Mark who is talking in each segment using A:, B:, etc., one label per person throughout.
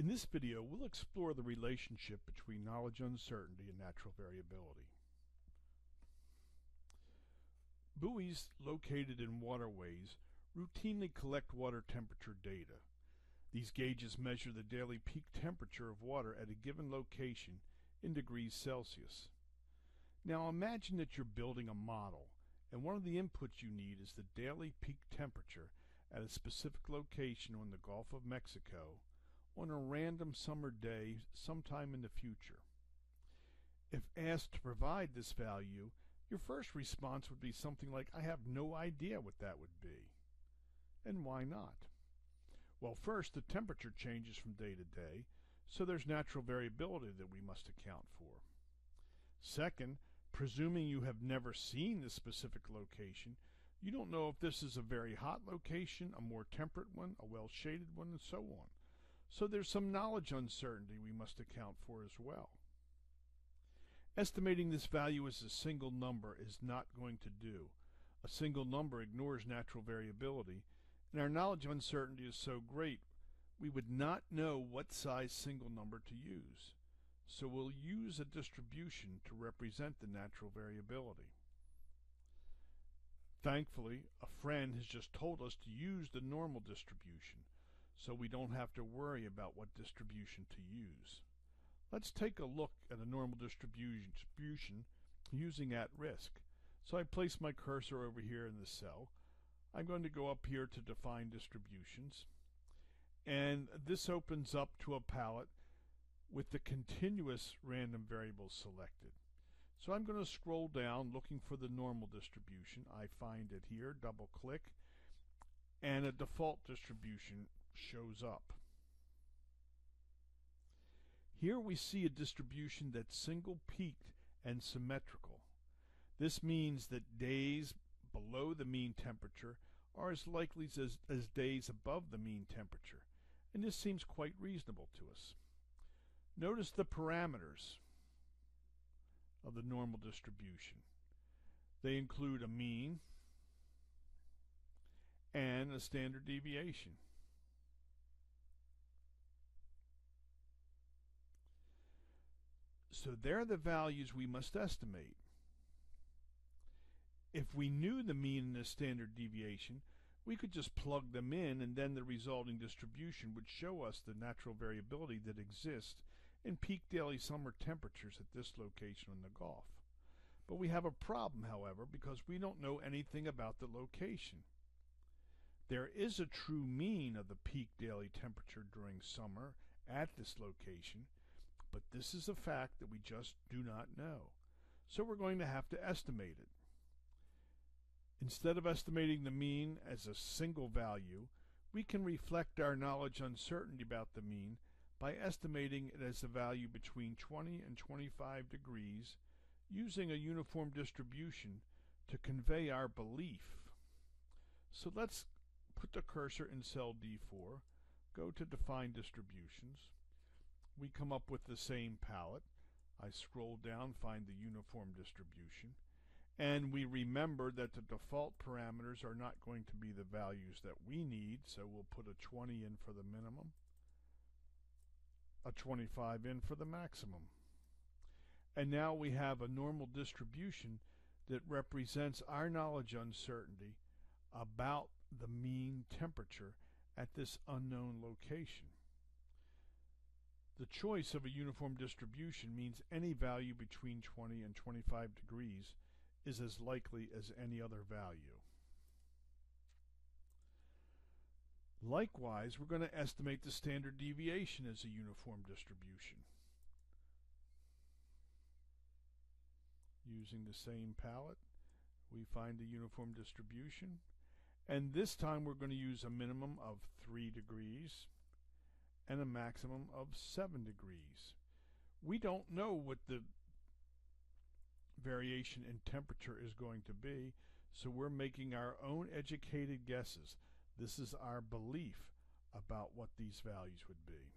A: In this video, we'll explore the relationship between knowledge uncertainty and natural variability. Buoys located in waterways routinely collect water temperature data. These gauges measure the daily peak temperature of water at a given location in degrees Celsius. Now imagine that you're building a model and one of the inputs you need is the daily peak temperature at a specific location on the Gulf of Mexico on a random summer day sometime in the future. If asked to provide this value, your first response would be something like, I have no idea what that would be. And why not? Well, first, the temperature changes from day to day, so there's natural variability that we must account for. Second, presuming you have never seen this specific location, you don't know if this is a very hot location, a more temperate one, a well shaded one, and so on. So there's some knowledge uncertainty we must account for as well. Estimating this value as a single number is not going to do. A single number ignores natural variability, and our knowledge uncertainty is so great we would not know what size single number to use. So we'll use a distribution to represent the natural variability. Thankfully, a friend has just told us to use the normal distribution, so we don't have to worry about what distribution to use. Let's take a look at a normal distribution using at risk. So I place my cursor over here in the cell. I'm going to go up here to define distributions. And this opens up to a palette with the continuous random variables selected. So I'm going to scroll down looking for the normal distribution. I find it here, double click, and a default distribution shows up. Here we see a distribution that's single peaked and symmetrical. This means that days below the mean temperature are as likely as, as days above the mean temperature, and this seems quite reasonable to us. Notice the parameters of the normal distribution. They include a mean and a standard deviation. So they're the values we must estimate. If we knew the mean and the standard deviation, we could just plug them in and then the resulting distribution would show us the natural variability that exists in peak daily summer temperatures at this location in the Gulf. But we have a problem, however, because we don't know anything about the location. There is a true mean of the peak daily temperature during summer at this location, but this is a fact that we just do not know. So we're going to have to estimate it. Instead of estimating the mean as a single value, we can reflect our knowledge uncertainty about the mean by estimating it as a value between 20 and 25 degrees using a uniform distribution to convey our belief. So let's put the cursor in cell D4, go to Define Distributions, we come up with the same palette. I scroll down, find the uniform distribution, and we remember that the default parameters are not going to be the values that we need, so we'll put a 20 in for the minimum, a 25 in for the maximum. And now we have a normal distribution that represents our knowledge uncertainty about the mean temperature at this unknown location. The choice of a uniform distribution means any value between 20 and 25 degrees is as likely as any other value. Likewise, we're going to estimate the standard deviation as a uniform distribution. Using the same palette, we find a uniform distribution. And this time we're going to use a minimum of 3 degrees and a maximum of 7 degrees. We don't know what the variation in temperature is going to be, so we're making our own educated guesses. This is our belief about what these values would be.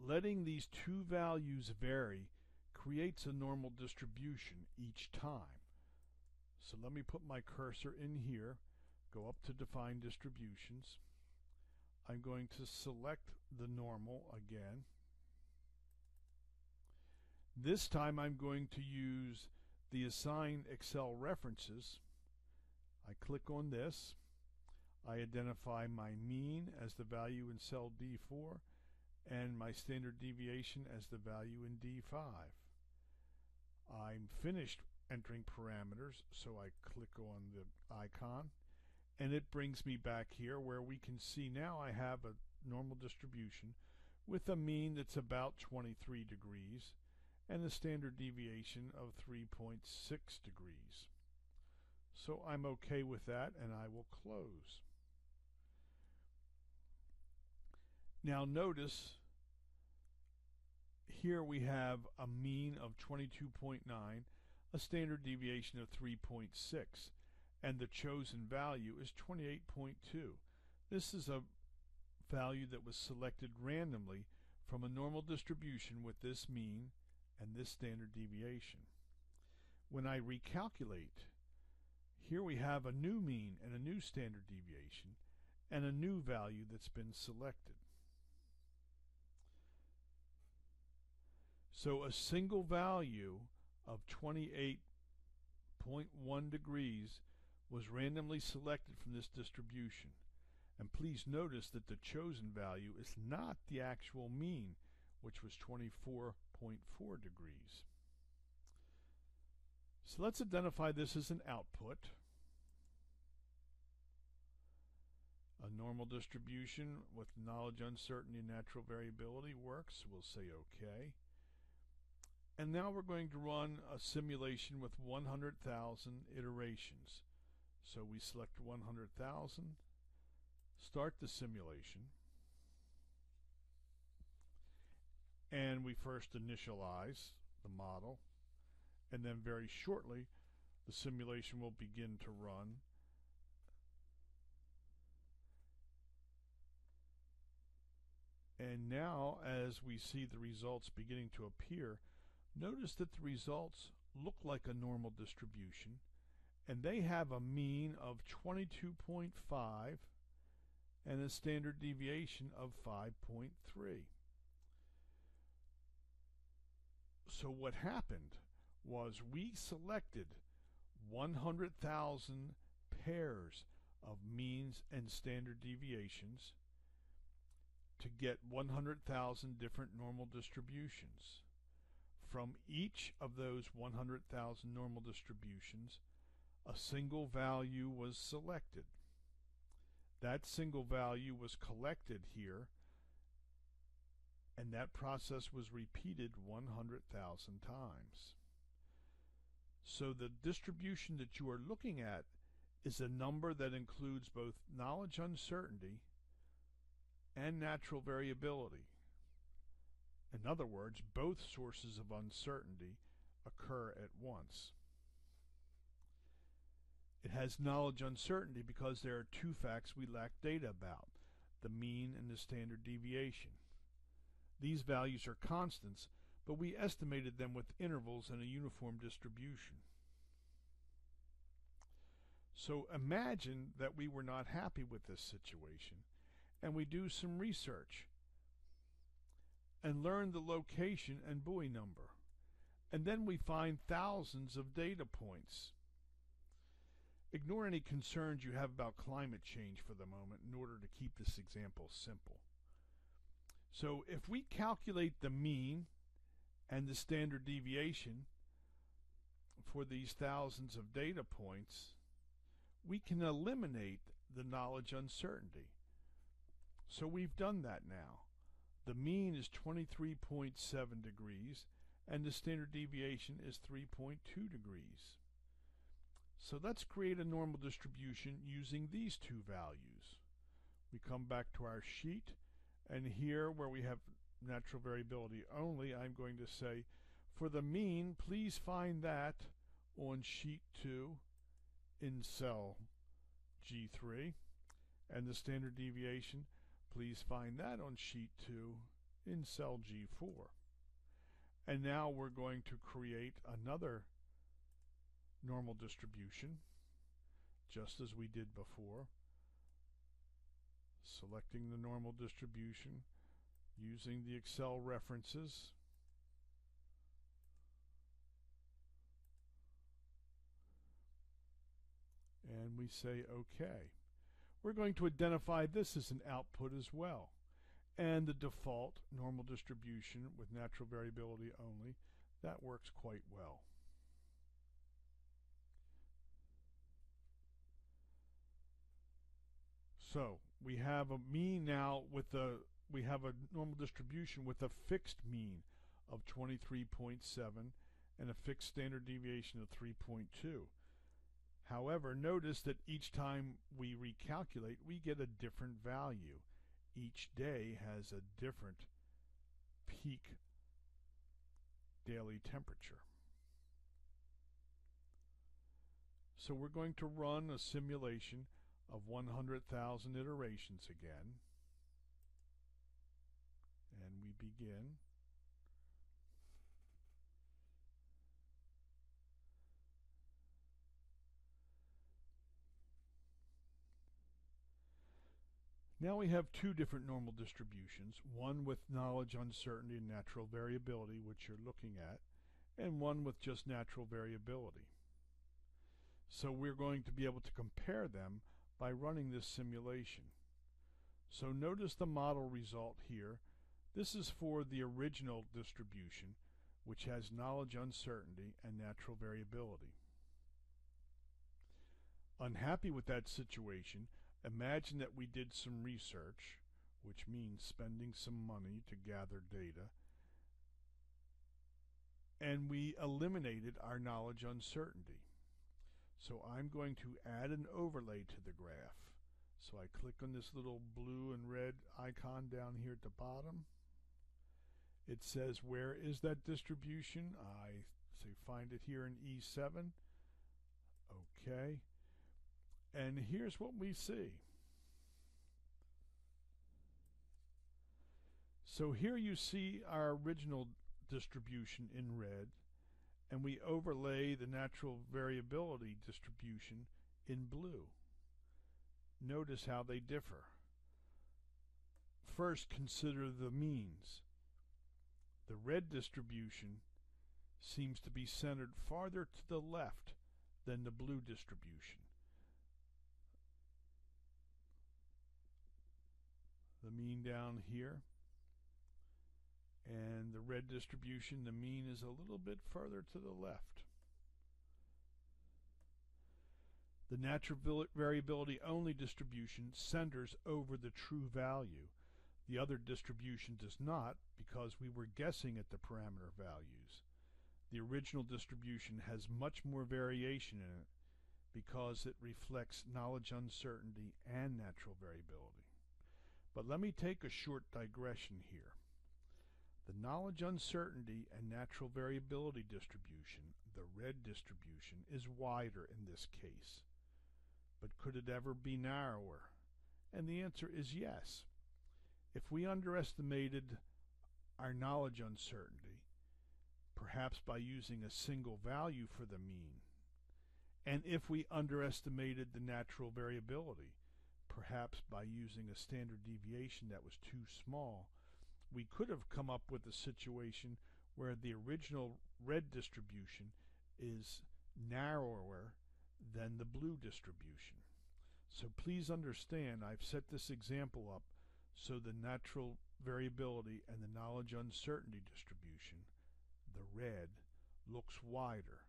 A: Letting these two values vary creates a normal distribution each time. So let me put my cursor in here go up to define distributions. I'm going to select the normal again. This time I'm going to use the assign Excel references. I click on this. I identify my mean as the value in cell D4 and my standard deviation as the value in D5. I'm finished entering parameters, so I click on the icon and it brings me back here where we can see now I have a normal distribution with a mean that's about 23 degrees and a standard deviation of 3.6 degrees. So I'm okay with that and I will close. Now notice here we have a mean of 22.9, a standard deviation of 3.6, and the chosen value is 28.2. This is a value that was selected randomly from a normal distribution with this mean and this standard deviation. When I recalculate, here we have a new mean and a new standard deviation and a new value that's been selected. So a single value of 28.1 degrees was randomly selected from this distribution. And please notice that the chosen value is not the actual mean, which was 24.4 degrees. So let's identify this as an output. A normal distribution with knowledge, uncertainty, and natural variability works. We'll say OK. And now we're going to run a simulation with 100,000 iterations. So we select 100,000, start the simulation, and we first initialize the model, and then very shortly the simulation will begin to run. And now, as we see the results beginning to appear, notice that the results look like a normal distribution, and they have a mean of 22.5 and a standard deviation of 5.3. So what happened was we selected 100,000 pairs of means and standard deviations to get 100,000 different normal distributions. From each of those 100,000 normal distributions, a single value was selected. That single value was collected here, and that process was repeated 100,000 times. So the distribution that you are looking at is a number that includes both knowledge uncertainty and natural variability. In other words, both sources of uncertainty occur at once. It has knowledge uncertainty because there are two facts we lack data about, the mean and the standard deviation. These values are constants, but we estimated them with intervals and a uniform distribution. So imagine that we were not happy with this situation, and we do some research and learn the location and buoy number. And then we find thousands of data points Ignore any concerns you have about climate change for the moment in order to keep this example simple. So if we calculate the mean and the standard deviation for these thousands of data points, we can eliminate the knowledge uncertainty. So we've done that now. The mean is 23.7 degrees and the standard deviation is 3.2 degrees. So let's create a normal distribution using these two values. We come back to our sheet and here where we have natural variability only I'm going to say for the mean please find that on sheet 2 in cell G3 and the standard deviation please find that on sheet 2 in cell G4 and now we're going to create another normal distribution. just as we did before. Selecting the normal distribution, using the Excel references. And we say OK. We're going to identify this as an output as well. And the default normal distribution with natural variability only, that works quite well. So we have a mean now with a we have a normal distribution with a fixed mean of 23.7 and a fixed standard deviation of 3.2. However, notice that each time we recalculate, we get a different value. Each day has a different peak daily temperature. So we're going to run a simulation of 100,000 iterations again. And we begin. Now we have two different normal distributions, one with knowledge uncertainty and natural variability, which you're looking at, and one with just natural variability. So we're going to be able to compare them by running this simulation. So notice the model result here. This is for the original distribution, which has knowledge uncertainty and natural variability. Unhappy with that situation, imagine that we did some research, which means spending some money to gather data, and we eliminated our knowledge uncertainty. So I'm going to add an overlay to the graph. So I click on this little blue and red icon down here at the bottom. It says where is that distribution? I say find it here in E7. Okay. And here's what we see. So here you see our original distribution in red and we overlay the natural variability distribution in blue. Notice how they differ. First, consider the means. The red distribution seems to be centered farther to the left than the blue distribution. The mean down here and the red distribution, the mean is a little bit further to the left. The natural variability only distribution centers over the true value. The other distribution does not because we were guessing at the parameter values. The original distribution has much more variation in it because it reflects knowledge uncertainty and natural variability. But let me take a short digression here. The knowledge uncertainty and natural variability distribution, the red distribution, is wider in this case. But could it ever be narrower? And the answer is yes. If we underestimated our knowledge uncertainty, perhaps by using a single value for the mean, and if we underestimated the natural variability, perhaps by using a standard deviation that was too small, we could have come up with a situation where the original red distribution is narrower than the blue distribution. So please understand I've set this example up so the natural variability and the knowledge uncertainty distribution, the red, looks wider.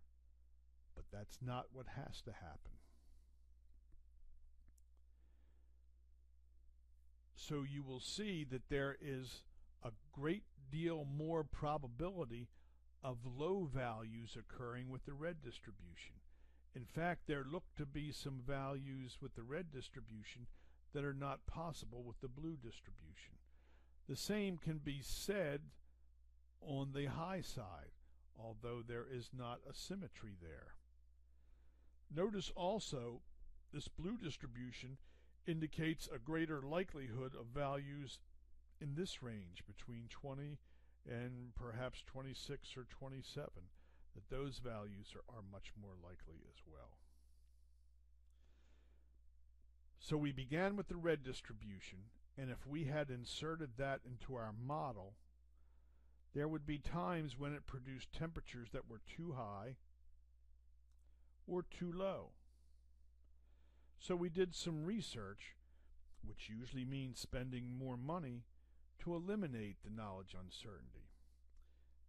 A: But that's not what has to happen. So you will see that there is a great deal more probability of low values occurring with the red distribution. In fact, there look to be some values with the red distribution that are not possible with the blue distribution. The same can be said on the high side, although there is not a symmetry there. Notice also this blue distribution indicates a greater likelihood of values in this range between 20 and perhaps 26 or 27, that those values are, are much more likely as well. So we began with the red distribution, and if we had inserted that into our model, there would be times when it produced temperatures that were too high or too low. So we did some research, which usually means spending more money, to eliminate the knowledge uncertainty.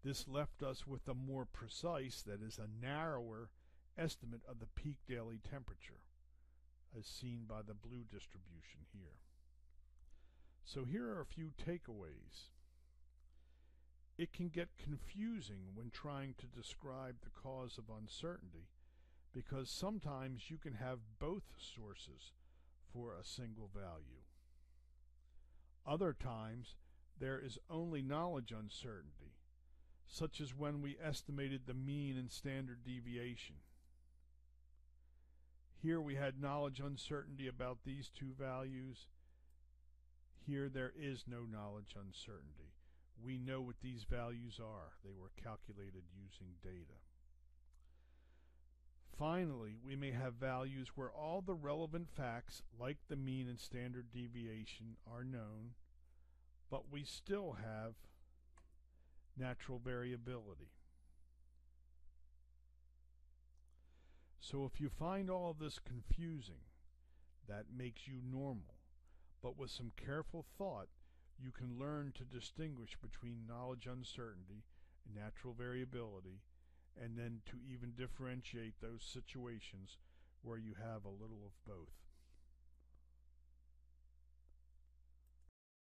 A: This left us with a more precise, that is, a narrower, estimate of the peak daily temperature, as seen by the blue distribution here. So here are a few takeaways. It can get confusing when trying to describe the cause of uncertainty because sometimes you can have both sources for a single value. Other times there is only knowledge uncertainty, such as when we estimated the mean and standard deviation. Here we had knowledge uncertainty about these two values. Here there is no knowledge uncertainty. We know what these values are. They were calculated using data. Finally, we may have values where all the relevant facts, like the mean and standard deviation, are known, but we still have natural variability. So if you find all of this confusing, that makes you normal. But with some careful thought, you can learn to distinguish between knowledge uncertainty and natural variability, and then to even differentiate those situations where you have a little of both.